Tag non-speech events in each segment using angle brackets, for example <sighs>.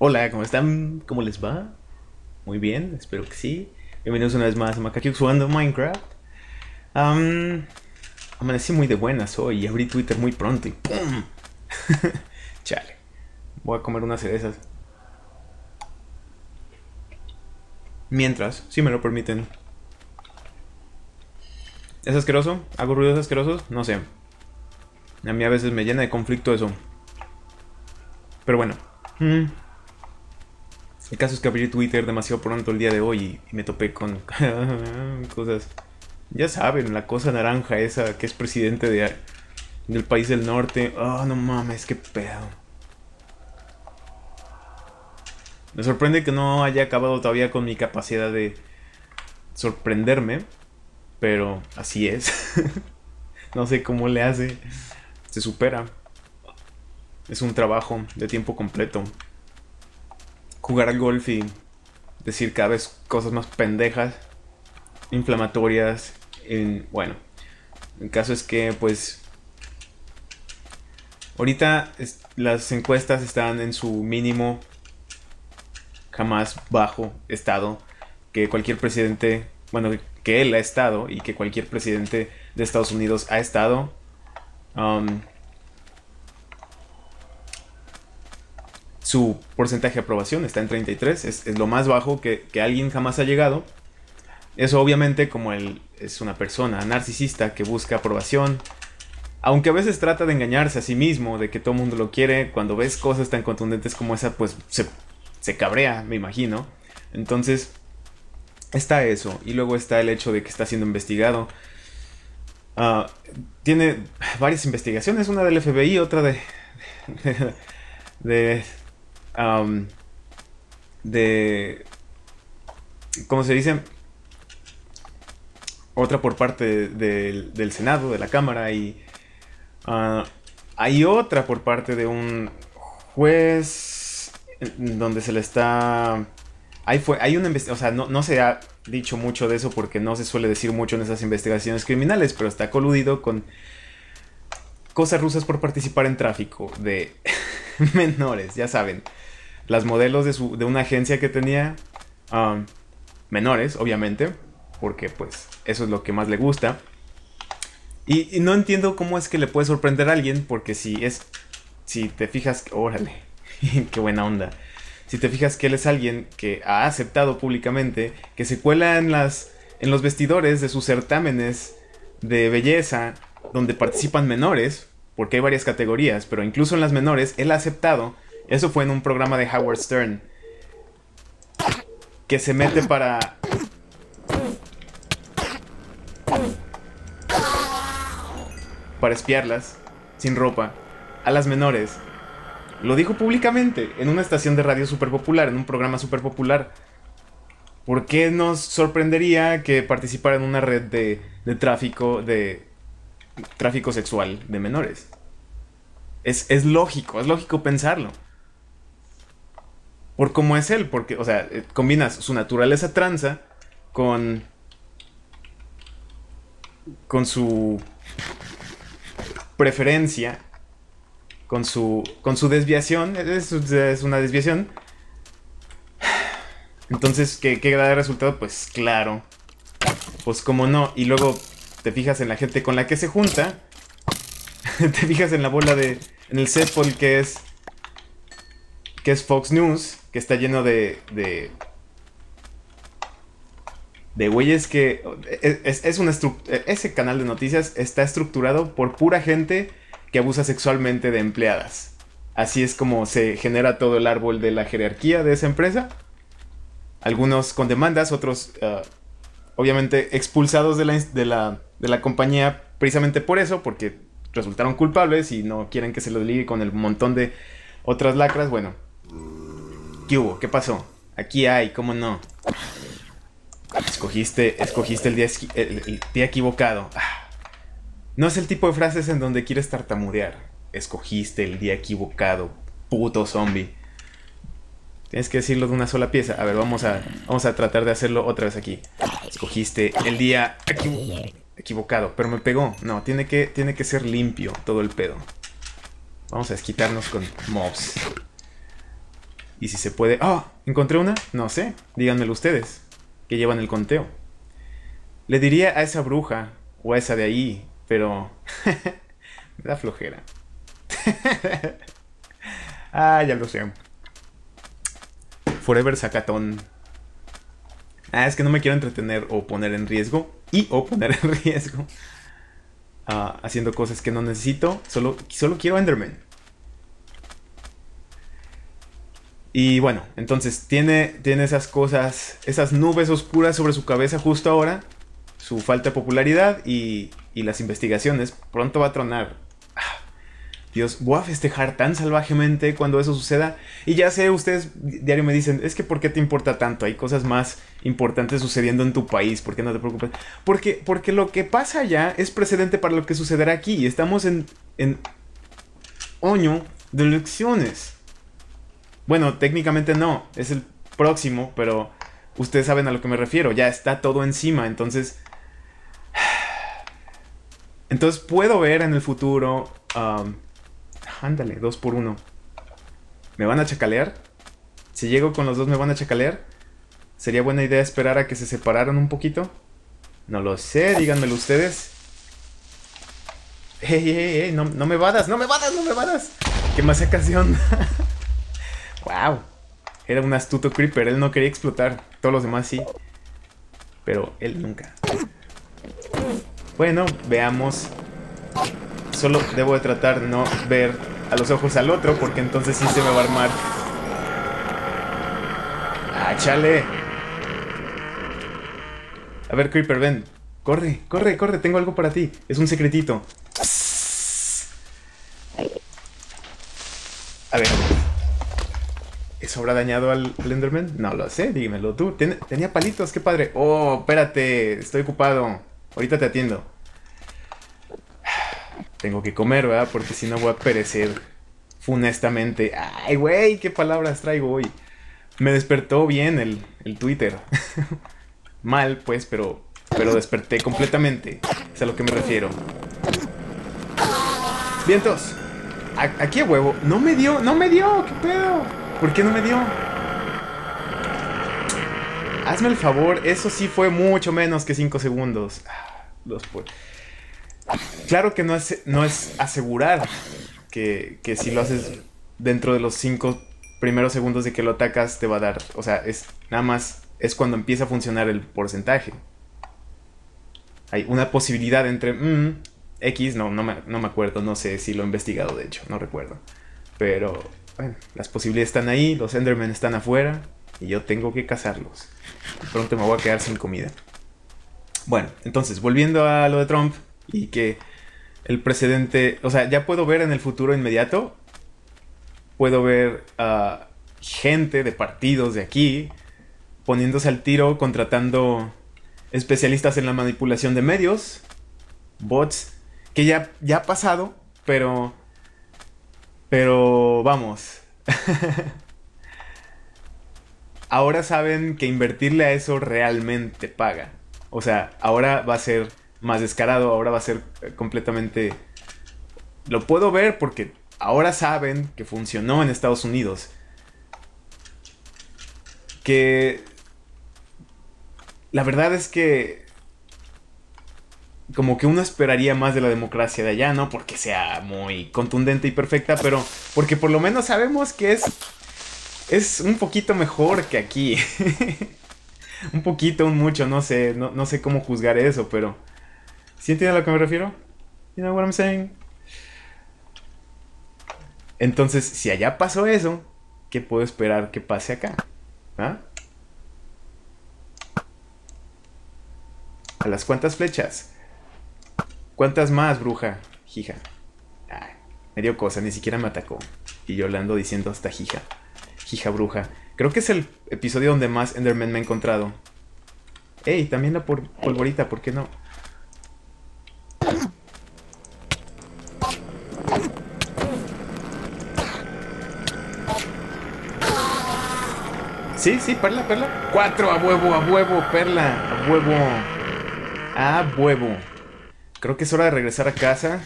Hola, ¿cómo están? ¿Cómo les va? Muy bien, espero que sí. Bienvenidos una vez más a Macaque jugando Minecraft. Am, amanecí muy de buenas hoy y abrí Twitter muy pronto y ¡pum! <laughs> Chale. Voy a comer unas cerezas. Mientras, si me lo permiten. ¿Es asqueroso? ¿Hago ruidos asquerosos? No sé. A mí a veces me llena de conflicto eso. Pero bueno. Mm. El caso es que abrí Twitter demasiado pronto el día de hoy y me topé con <laughs> cosas. Ya saben, la cosa naranja esa que es presidente de, del país del norte. Oh, no mames, qué pedo. Me sorprende que no haya acabado todavía con mi capacidad de sorprenderme. Pero así es. <laughs> no sé cómo le hace. Se supera. Es un trabajo de tiempo completo. Jugar al golf y decir cada vez cosas más pendejas, inflamatorias. En, bueno, el caso es que pues... Ahorita las encuestas están en su mínimo jamás bajo estado que cualquier presidente, bueno, que él ha estado y que cualquier presidente de Estados Unidos ha estado. Um, su porcentaje de aprobación está en 33, es, lo más bajo que, que, alguien jamás ha llegado. Eso obviamente como él es una persona narcisista que busca aprobación, aunque a veces trata de engañarse a sí mismo, de que todo el mundo lo quiere, cuando ves cosas tan contundentes como esa, pues se, se cabrea, me imagino. Entonces, está eso. Y luego está el hecho de que está siendo investigado. Uh, tiene varias investigaciones, una del FBI, otra de, <laughs> de de ¿cómo se dice? Otra por parte de, del Senado, de la Cámara, y uh, hay otra por parte de un juez donde se le está... Ahí fue, hay una investigación, o sea, no, no se ha dicho mucho de eso porque no se suele decir mucho en esas investigaciones criminales, pero está coludido con cosas rusas por participar en tráfico de <laughs> menores, ya saben las modelos de, su, de una agencia que tenía um, menores, obviamente, porque pues eso es lo que más le gusta. Y, no entiendo cómo es que le puede sorprender a alguien, porque si es, si te fijas, órale, <laughs> qué buena onda. Si te fijas que él es alguien que ha aceptado públicamente que se cuela en, las, en los vestidores de sus certámenes de belleza donde participan menores, porque hay varias categorías, pero incluso en las menores, él ha aceptado eso fue en un programa de Howard Stern. Que se mete para... Para espiarlas, sin ropa, a las menores. Lo dijo públicamente, en una estación de radio super popular, en un programa super popular. ¿Por qué nos sorprendería que participara en una red de, de tráfico, de tráfico sexual de menores? Es, es lógico, es lógico pensarlo por cómo es él, porque, o sea, eh, combinas su naturaleza tranza con. con su preferencia, con su, con su desviación, es, una desviación. Entonces, ¿qué, ¿qué, da de resultado? Pues claro. Pues como no. Y luego te fijas en la gente con la que se junta. <laughs> te fijas en la bola de. en el set que es. que es Fox News que está lleno de, de de güeyes que es, es una ese canal de noticias está estructurado por pura gente que abusa sexualmente de empleadas. Así es como se genera todo el árbol de la jerarquía de esa empresa. Algunos con demandas, otros uh, obviamente expulsados de la, de, la, de la compañía precisamente por eso, porque resultaron culpables y no quieren que se los ligue con el montón de otras lacras. Bueno, ¿Qué hubo? ¿Qué pasó? Aquí hay, ¿cómo no? Escogiste, escogiste el día, el, día equivocado. Ah. No es el tipo de frases en donde quieres tartamudear. Escogiste el día equivocado, puto zombie. Tienes que decirlo de una sola pieza. A ver, vamos a, vamos a tratar de hacerlo otra vez aquí. Escogiste el día equivocado, pero me pegó. No, tiene que, tiene que ser limpio todo el pedo. Vamos a desquitarnos con mobs. Y si se puede... ¡Ah! ¿Encontré una? No sé. Díganmelo ustedes. Que llevan el conteo. Le diría a esa bruja. O a esa de ahí. Pero... Me <laughs> da flojera. <laughs> ah, ya lo sé. Forever Sacatón. Ah, es que no me quiero entretener o poner en riesgo. Y o poner en <laughs> riesgo. Ah, haciendo cosas que no necesito. Solo, solo quiero Enderman. Y bueno, entonces tiene, tiene esas cosas, esas nubes oscuras sobre su cabeza justo ahora. Su falta de popularidad y, y las investigaciones. Pronto va a tronar. Dios, voy a festejar tan salvajemente cuando eso suceda. Y ya sé, ustedes diario me dicen, es que ¿por qué te importa tanto? Hay cosas más importantes sucediendo en tu país, ¿por qué no te preocupas? Porque, porque lo que pasa allá es precedente para lo que sucederá aquí. Estamos en, en oño de elecciones. Bueno, técnicamente no, es el próximo, pero ustedes saben a lo que me refiero, ya está todo encima, entonces... <sighs> Entonces puedo ver en el futuro um, ándale, dos por uno. ¿Me van a chacalear? Si llego con los dos, ¿me van a chacalear? ¿Sería buena idea esperar a que se separaran un poquito? No lo sé, díganmelo ustedes. ¡Ey, ey, ey! No, no me vadas, no me vadas, no me vadas. ¡Qué más ocasión! <laughs> ¡Wow! Era un astuto creeper, él no quería explotar. Todos los demás sí. Pero él nunca. Bueno, veamos Solo debo de tratar no ver a los ojos al otro porque entonces sí se me va a armar. ¡Ah, chale! A ver, Creeper, ven. Corre, corre, corre, tengo algo para ti. Es un secretito. A ver. ¿Eso habrá dañado al Enderman? No lo sé, dímelo tú. tenía palitos, qué padre. Oh, espérate, estoy ocupado. Ahorita te atiendo. <sighs> Tengo que comer, ¿verdad? Porque si no voy a perecer funestamente. Ay, güey, qué palabras traigo hoy. Me despertó bien el, el Twitter. <laughs> Mal, pues, pero, pero desperté completamente. Es a lo que me refiero. Vientos. aquí a huevo. No me dio, no me dio. ¿Qué pedo? ¿Por qué no me dio? Hazme el favor, eso sí fue mucho menos que 5 segundos. Claro que no es, no es asegurar que, si lo haces dentro de los 5 primeros segundos de que lo atacas te va a dar. O sea, es nada más es cuando empieza a funcionar el porcentaje. Hay una posibilidad entre mm, X, no, no me, no me acuerdo, no sé si lo he investigado de hecho, no recuerdo. Pero bueno, las posibilidades están ahí, los Endermen están afuera y yo tengo que cazarlos. Pronto me voy a quedar sin comida. Bueno, entonces, volviendo a lo de Trump, y que el precedente, o sea, ya puedo ver en el futuro inmediato, puedo ver a gente de partidos de aquí poniéndose al tiro, contratando especialistas en la manipulación de medios, bots, que ya, ya ha pasado, pero... Pero vamos. <laughs> ahora saben que invertirle a eso realmente paga. O sea, ahora va a ser más descarado, ahora va a ser eh, completamente... Lo puedo ver porque ahora saben que funcionó en Estados Unidos. Que... La verdad es que... Como que uno esperaría más de la democracia de allá, ¿no? Porque sea muy contundente y perfecta, pero porque por lo menos sabemos que es... Es un poquito mejor que aquí. <laughs> un poquito, un mucho, no sé, no, no sé cómo juzgar eso, pero... ¿Sí entienden a lo que me refiero? You know what I'm saying? Entonces, si allá pasó eso, ¿qué puedo esperar que pase acá? ¿Ah? ¿A las cuantas flechas? ¿Cuántas más, bruja? Jija. Ay, me dio cosa, ni siquiera me atacó. Y yo le ando diciendo hasta jija. Jija bruja. Creo que es el episodio donde más Enderman me ha encontrado. Ey, también la por polvorita, ¿por qué no? Sí, sí, perla, perla. Cuatro a huevo, a huevo, perla, a huevo. A huevo. Creo que es hora de regresar a casa.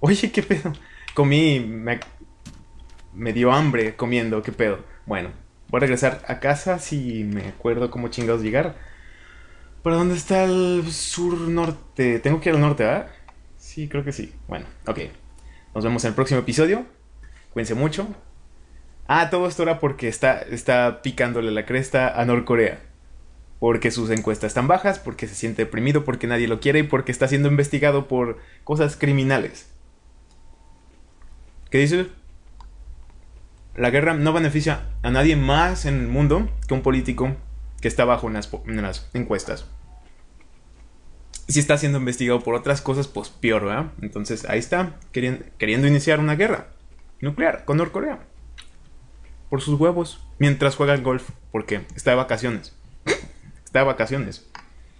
Oye, ¿qué pedo? Comí, me, me dio hambre comiendo, ¿qué pedo? Bueno, voy a regresar a casa si me acuerdo cómo chingados llegar. ¿Para dónde está el sur norte? Tengo que ir al norte, ¿verdad? Sí, creo que sí. Bueno, ok. Nos vemos en el próximo episodio. Cuídense mucho. Ah, todo esto era porque está, está picándole la cresta a Norcorea. Porque sus encuestas están bajas, porque se siente deprimido, porque nadie lo quiere y porque está siendo investigado por cosas criminales. ¿Qué dices? La guerra no beneficia a nadie más en el mundo que un político que está bajo en las, encuestas. Si está siendo investigado por otras cosas, pues peor, ¿verdad? Entonces ahí está, queriendo, iniciar una guerra nuclear con Norcorea. Por sus huevos. Mientras juega el golf. Porque está de vacaciones. Está de vacaciones.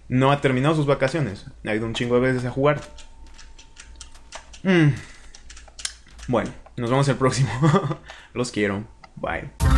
No ha terminado sus vacaciones. Ha ido un chingo de veces a jugar. Mm. Bueno, nos vemos el próximo. <laughs> Los quiero. Bye.